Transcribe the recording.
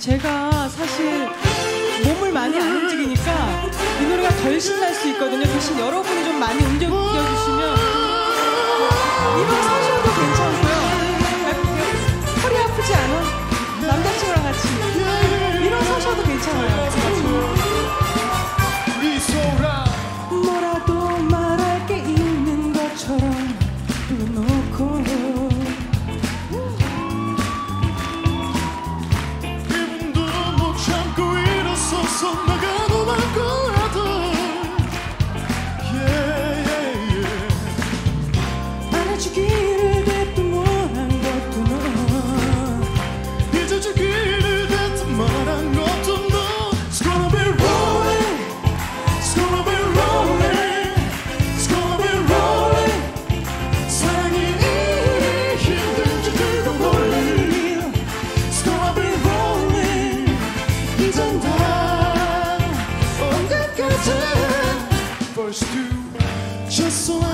제가 사실 몸을 많이 안 움직이니까 이 노래가 덜 신날 수 있거든요. 대신 여러분이 좀 많이 움직여주시면 Yeah, yeah, yeah. abençoar.